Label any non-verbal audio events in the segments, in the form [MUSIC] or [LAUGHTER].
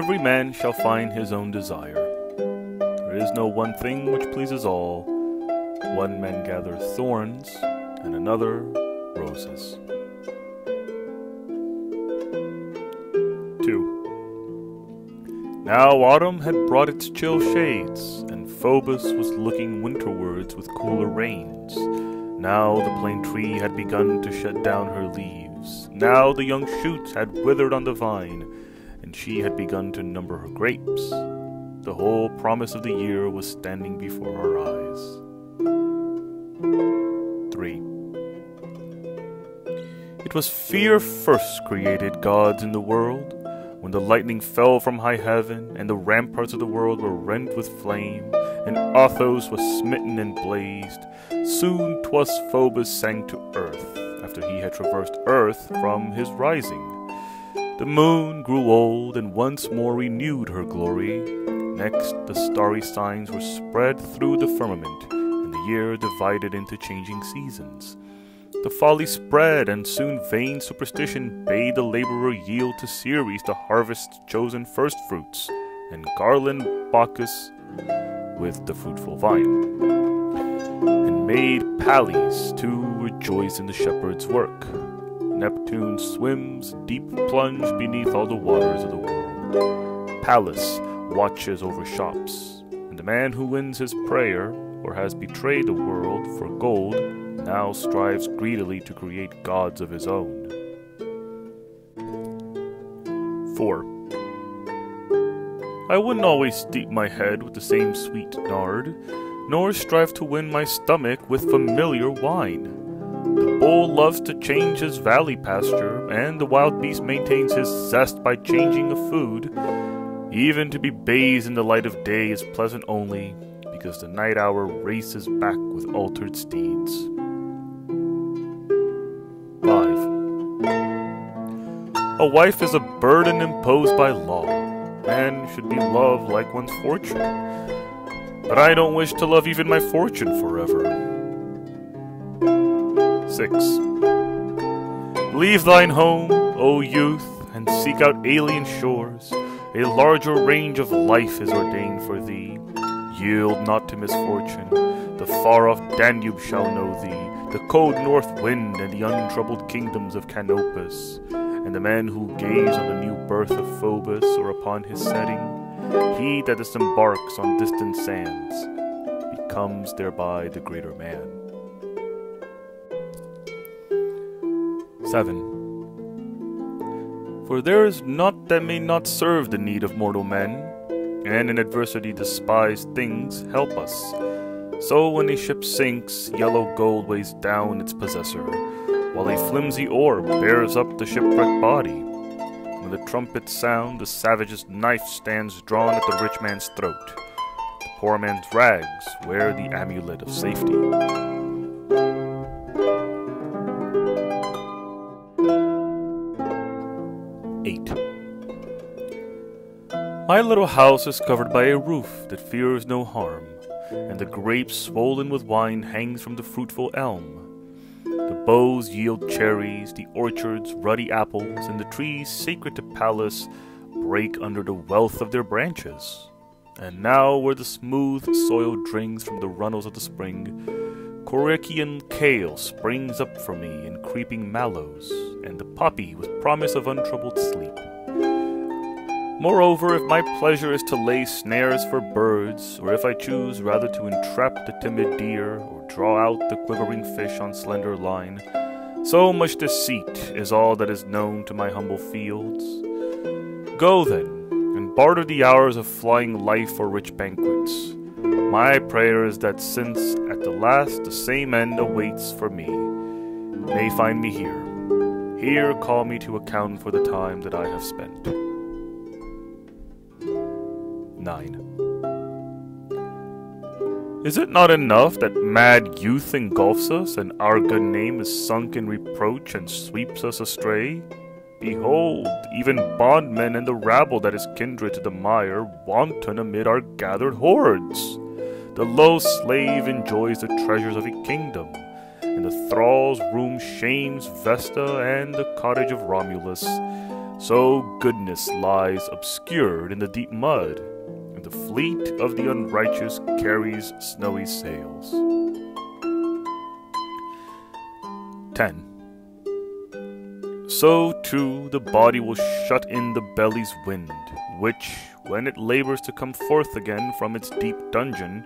Every man shall find his own desire. There is no one thing which pleases all. One man gathers thorns, and another roses. 2. Now autumn had brought its chill shades, and Phoebus was looking winterwards with cooler rains. Now the plane tree had begun to shed down her leaves. Now the young shoots had withered on the vine, and she had begun to number her grapes. The whole promise of the year was standing before her eyes. 3. It was fear first created gods in the world, when the lightning fell from high heaven, and the ramparts of the world were rent with flame, and Athos was smitten and blazed. Soon twas Phoebus sank to earth, after he had traversed earth from his rising. The moon grew old and once more renewed her glory. Next, the starry signs were spread through the firmament, and the year divided into changing seasons. The folly spread, and soon vain superstition bade the laborer yield to Ceres the harvest's chosen first fruits, and garland Bacchus with the fruitful vine, and made Pallas to rejoice in the shepherd's work. Neptune swims deep plunge beneath all the waters of the world. Pallas watches over shops, and the man who wins his prayer or has betrayed the world for gold now strives greedily to create gods of his own. 4. I wouldn't always steep my head with the same sweet nard, nor strive to win my stomach with familiar wine. Bull loves to change his valley pasture, and the wild beast maintains his zest by changing of food. Even to be bathed in the light of day is pleasant only because the night hour races back with altered steeds. 5. A wife is a burden imposed by law. Man should be loved like one's fortune. But I don't wish to love even my fortune forever. 6. Leave thine home, O youth, and seek out alien shores. A larger range of life is ordained for thee. Yield not to misfortune. The far off Danube shall know thee, the cold north wind and the untroubled kingdoms of Canopus. And the man who gaze on the new birth of Phoebus or upon his setting, he that disembarks on distant sands, becomes thereby the greater man. 7. For there is naught that may not serve the need of mortal men, and in adversity despised things help us. So when a ship sinks, yellow gold weighs down its possessor, while a flimsy orb bears up the shipwrecked body. When the trumpets sound, the savage's knife stands drawn at the rich man's throat. The poor man's rags wear the amulet of safety. Eight. My little house is covered by a roof that fears no harm, and the grapes swollen with wine hangs from the fruitful elm. The boughs yield cherries, the orchards ruddy apples, and the trees sacred to Pallas break under the wealth of their branches. And now, where the smooth soil drinks from the runnels of the spring, Corycian kale springs up for me in creeping mallows, and the poppy with promise of untroubled. Moreover, if my pleasure is to lay snares for birds, or if I choose rather to entrap the timid deer, or draw out the quivering fish on slender line, so much deceit is all that is known to my humble fields. Go then, and barter the hours of flying life for rich banquets. My prayer is that since at the last the same end awaits for me, may find me here. Here call me to account for the time that I have spent. 9. Is it not enough that mad youth engulfs us, and our good name is sunk in reproach and sweeps us astray? Behold, even bondmen and the rabble that is kindred to the mire wanton amid our gathered hordes. The low slave enjoys the treasures of a kingdom, and and the thralls' room shames Vesta and the cottage of Romulus. So goodness lies obscured in the deep mud, and the fleet of the unrighteous carries snowy sails. 10. So too the body will shut in the belly's wind, which, when it labors to come forth again from its deep dungeon,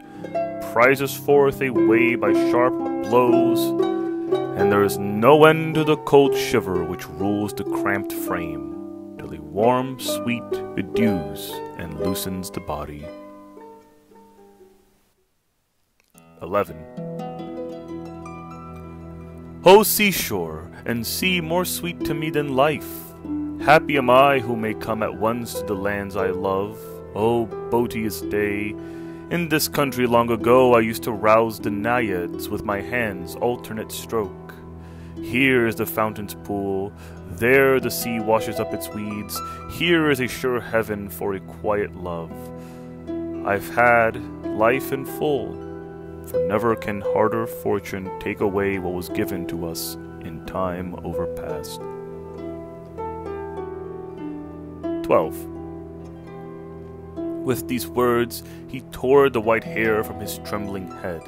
prizes forth a way by sharp blows, and there is no end to the cold shiver which rules the cramped frame, warm sweet bedews and loosens the body. 11. O seashore, and sea more sweet to me than life, happy am I who may come at once to the lands I love. O bounteous day, in this country long ago I used to rouse the naiads with my hands alternate stroke. Here is the fountain's pool, there the sea washes up its weeds, here is a sure heaven for a quiet love. I've had life in full, for never can harder fortune take away what was given to us in time overpast. 12. With these words, he tore the white hair from his trembling head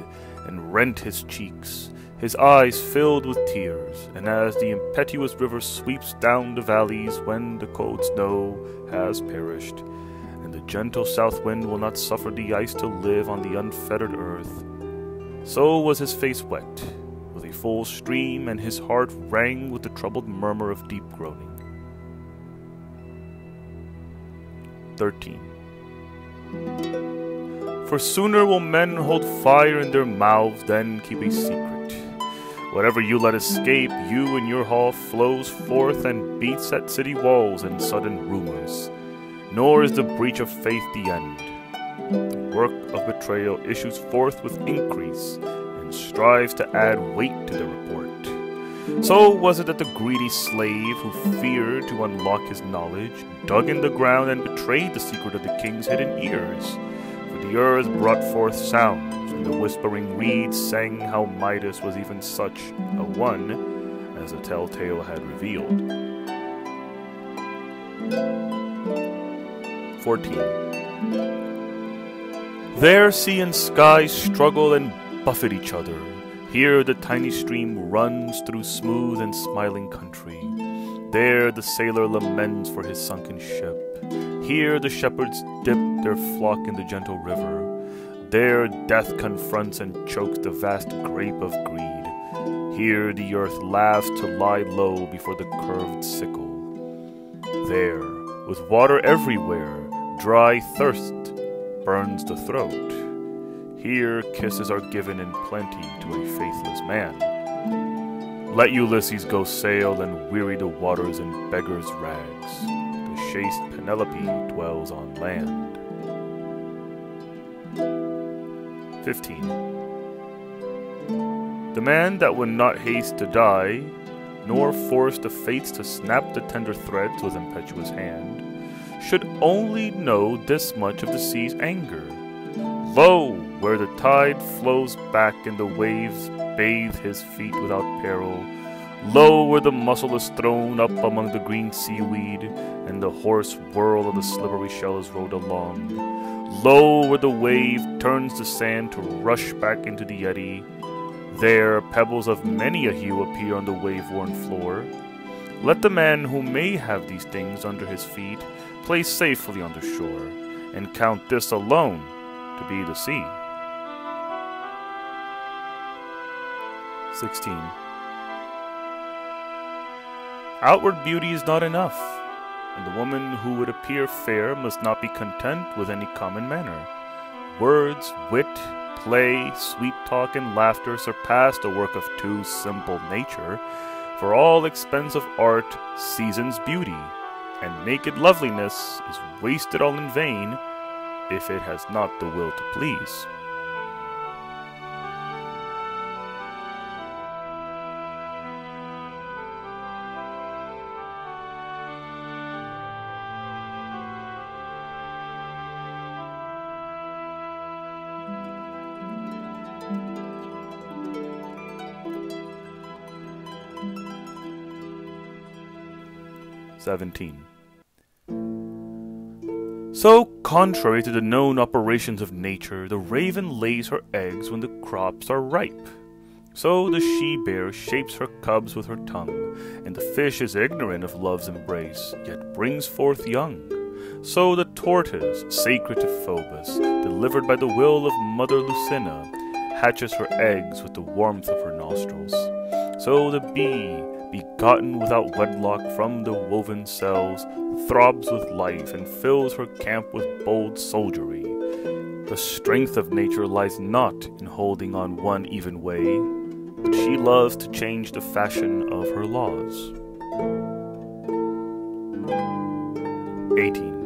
and rent his cheeks. His eyes filled with tears, and as the impetuous river sweeps down the valleys when the cold snow has perished, and the gentle south wind will not suffer the ice to live on the unfettered earth, so was his face wet with a full stream, and his heart rang with the troubled murmur of deep groaning. 13. For sooner will men hold fire in their mouths than keep a secret. Whatever you let escape, you in your hall flows forth and beats at city walls in sudden rumors. Nor is the breach of faith the end. The work of betrayal issues forth with increase and strives to add weight to the report. So was it that the greedy slave, who feared to unlock his knowledge, dug in the ground and betrayed the secret of the king's hidden ears. The earth brought forth sounds, and the whispering reeds sang how Midas was even such a one as the telltale had revealed. 14. There sea and sky struggle and buffet each other, here the tiny stream runs through smooth and smiling country. There the sailor laments for his sunken ship. Here the shepherds dip their flock in the gentle river. There death confronts and chokes the vast grape of greed. Here the earth laughs to lie low before the curved sickle. There, with water everywhere, dry thirst burns the throat. Here kisses are given in plenty to a faithless man. Let Ulysses go sail and weary the waters in beggar's rags. Chaste Penelope dwells on land. 15. The man that would not haste to die, nor force the fates to snap the tender threads with impetuous hand, should only know this much of the sea's anger. Lo, where the tide flows back and the waves bathe his feet without peril. Lo, where the mussel is thrown up among the green seaweed, and the hoarse whirl of the slippery shell is rowed along. Lo, where the wave turns the sand to rush back into the eddy. There, pebbles of many a hue appear on the wave-worn floor. Let the man who may have these things under his feet play safely on the shore, and count this alone to be the sea. 16. Outward beauty is not enough, and the woman who would appear fair must not be content with any common manner. Words, wit, play, sweet talk, and laughter surpass the work of too simple nature, for all expense of art seasons beauty, and naked loveliness is wasted all in vain if it has not the will to please. 17. So, contrary to the known operations of nature, the raven lays her eggs when the crops are ripe. So the she bear shapes her cubs with her tongue, and the fish is ignorant of love's embrace, yet brings forth young. So the tortoise, sacred to Phoebus, delivered by the will of Mother Lucina, hatches her eggs with the warmth of her nostrils. So the bee, begotten without wedlock from the woven cells, throbs with life and fills her camp with bold soldiery. The strength of nature lies not in holding on one even way, but she loves to change the fashion of her laws. 18.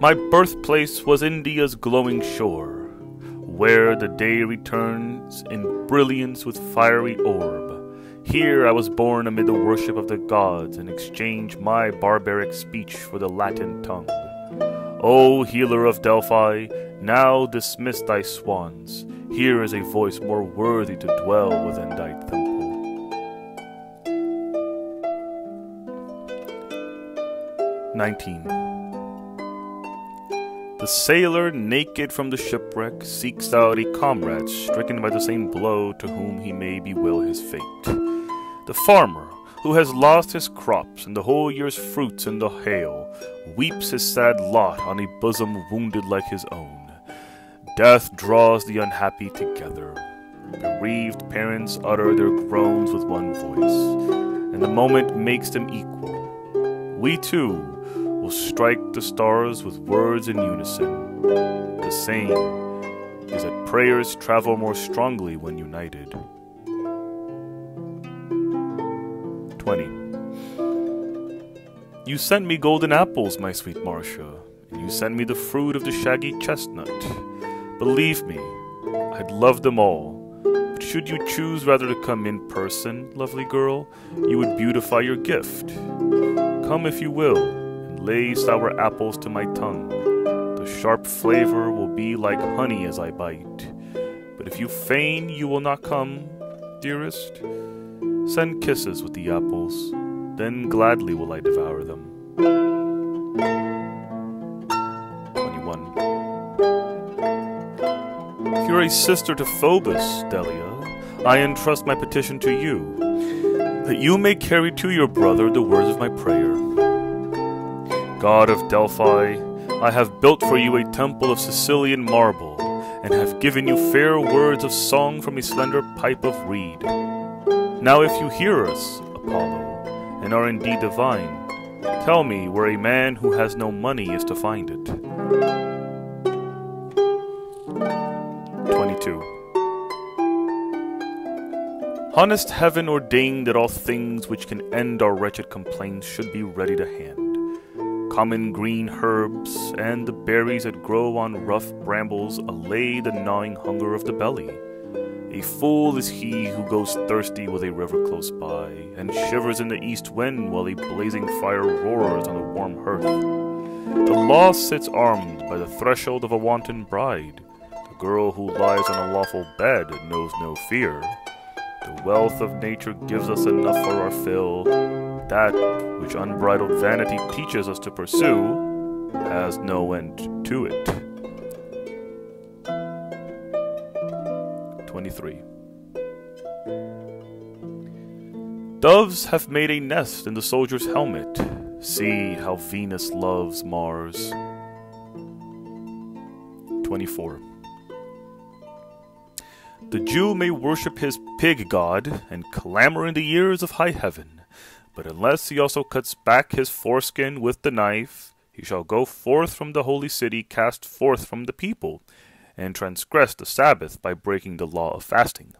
My birthplace was India's glowing shore, where the day returns in brilliance with fiery orb. Here I was born amid the worship of the gods and exchanged my barbaric speech for the Latin tongue. O healer of Delphi, now dismiss thy swans. Here is a voice more worthy to dwell within thy temple. Nineteen. The sailor, naked from the shipwreck, seeks out a comrade stricken by the same blow to whom he may bewail his fate. The farmer, who has lost his crops and the whole year's fruits in the hail, weeps his sad lot on a bosom wounded like his own. Death draws the unhappy together. Bereaved parents utter their groans with one voice, and the moment makes them equal. We too will strike the stars with words in unison. The saying is that prayers travel more strongly when united. 20. You sent me golden apples, my sweet Marcia, and you sent me the fruit of the shaggy chestnut. Believe me, I'd love them all. But should you choose rather to come in person, lovely girl, you would beautify your gift. Come if you will, lay sour apples to my tongue. The sharp flavor will be like honey as I bite. But if you feign you will not come, dearest, Send kisses with the apples, then gladly will I devour them. 21. If you're a sister to Phoebus, Delia, I entrust my petition to you, that you may carry to your brother the words of my prayer. God of Delphi, I have built for you a temple of Sicilian marble, and have given you fair words of song from a slender pipe of reed. Now, if you hear us, Apollo, and are indeed divine, tell me where a man who has no money is to find it. 22. Honest heaven ordained that all things which can end our wretched complaints should be ready to hand. Common green herbs and the berries that grow on rough brambles allay the gnawing hunger of the belly. A fool is he who goes thirsty with a river close by, and shivers in the east wind while a blazing fire roars on a warm hearth. The law sits armed by the threshold of a wanton bride. The girl who lies on a lawful bed knows no fear. The wealth of nature gives us enough for our fill. That which unbridled vanity teaches us to pursue has no end to it. 23. Doves have made a nest in the soldier's helmet. See how Venus loves Mars. 24. The Jew may worship his pig god and clamor in the ears of high heaven, but unless he also cuts back his foreskin with the knife, he shall go forth from the holy city cast forth from the people, and transgress the Sabbath by breaking the law of fasting.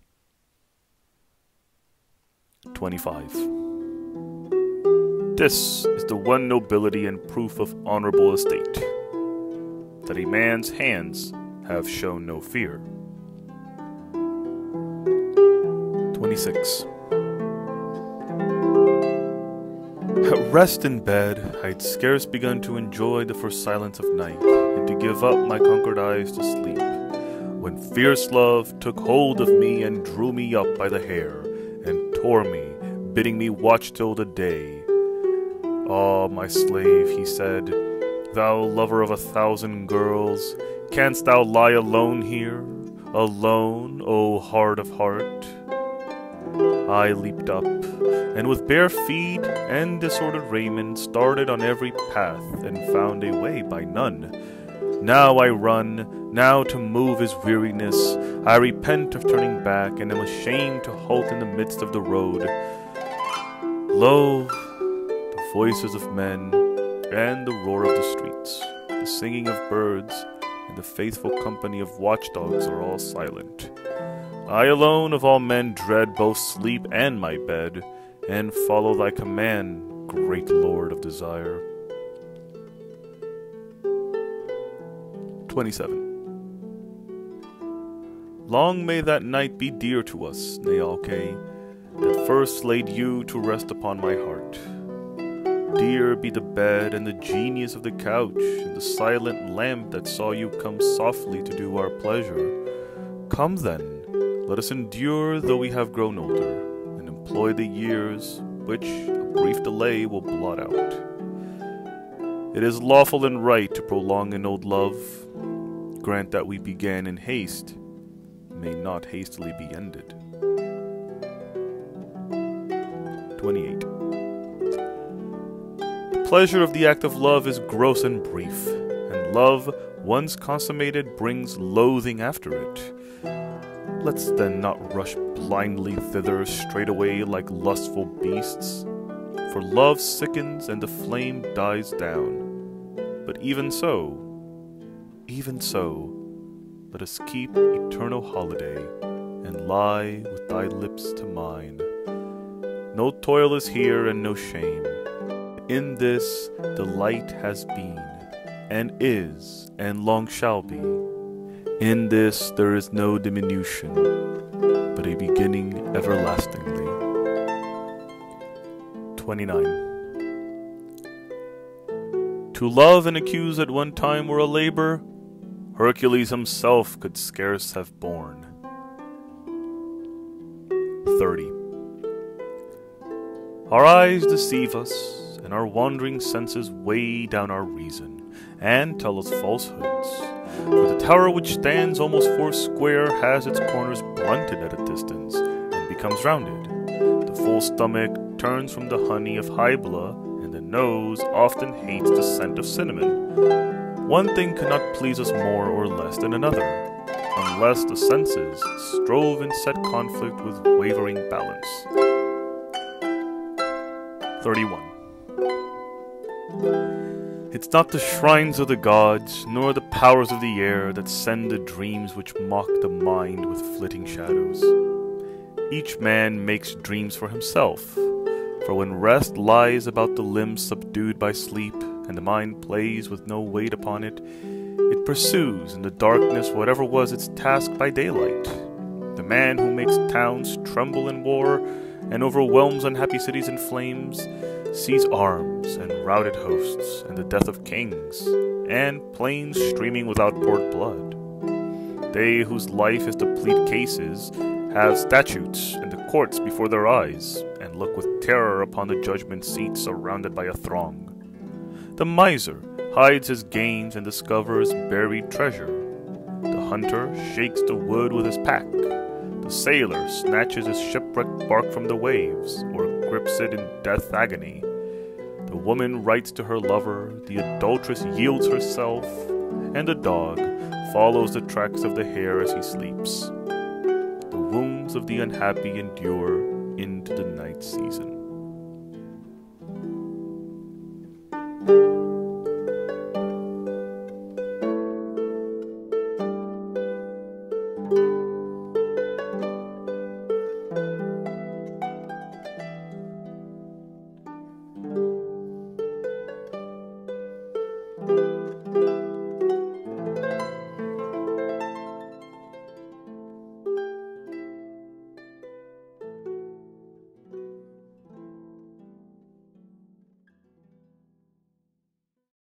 25. This is the one nobility and proof of honorable estate that a man's hands have shown no fear. 26. At [LAUGHS] rest in bed, I had scarce begun to enjoy the first silence of night, and to give up my conquered eyes to sleep, when fierce love took hold of me and drew me up by the hair, and tore me, bidding me watch till the day. Ah, my slave, he said, thou lover of a thousand girls, canst thou lie alone here, alone, O heart of heart? I leaped up, and with bare feet and disordered raiment started on every path, and found a way by none. Now I run, now to move is weariness. I repent of turning back, and am ashamed to halt in the midst of the road. Lo, the voices of men, and the roar of the streets, the singing of birds, and the faithful company of watchdogs are all silent. I alone of all men dread both sleep and my bed, and follow thy command, great Lord of desire. 27. Long may that night be dear to us, Nealce, that first laid you to rest upon my heart. Dear be the bed and the genius of the couch, and the silent lamp that saw you come softly to do our pleasure. Come then, let us endure though we have grown older, and employ the years which a brief delay will blot out. It is lawful and right to prolong an old love. Grant that we began in haste, may not hastily be ended. 28. The pleasure of the act of love is gross and brief, and love, once consummated, brings loathing after it. Let's then not rush blindly thither straightway like lustful beasts. For love sickens and the flame dies down. But even so, even so, let us keep eternal holiday and lie with thy lips to mine. No toil is here and no shame. In this delight has been, and is, and long shall be in this there is no diminution, but a beginning everlastingly. 29. To love and accuse at one time were a labor Hercules himself could scarce have borne. 30. Our eyes deceive us, and our wandering senses weigh down our reason, and tell us falsehoods for the tower which stands almost four square has its corners blunted at a distance, and becomes rounded. The full stomach turns from the honey of Hybla, and the nose often hates the scent of cinnamon. One thing cannot please us more or less than another, unless the senses strove in set conflict with wavering balance. 31. It's not the shrines of the gods, nor the powers of the air that send the dreams which mock the mind with flitting shadows. Each man makes dreams for himself, for when rest lies about the limbs subdued by sleep, and the mind plays with no weight upon it, it pursues in the darkness whatever was its task by daylight. The man who makes towns tremble in war and overwhelms unhappy cities in flames sees arms and routed hosts, and the death of kings, and plains streaming with outpoured blood. They whose life is to plead cases have statutes in the courts before their eyes, and look with terror upon the judgment seat surrounded by a throng. The miser hides his gains and discovers buried treasure. The hunter shakes the wood with his pack. The sailor snatches his shipwrecked bark from the waves, or it in death agony. The woman writes to her lover, the adulteress yields herself, and the dog follows the tracks of the hare as he sleeps. The wounds of the unhappy endure into the night season.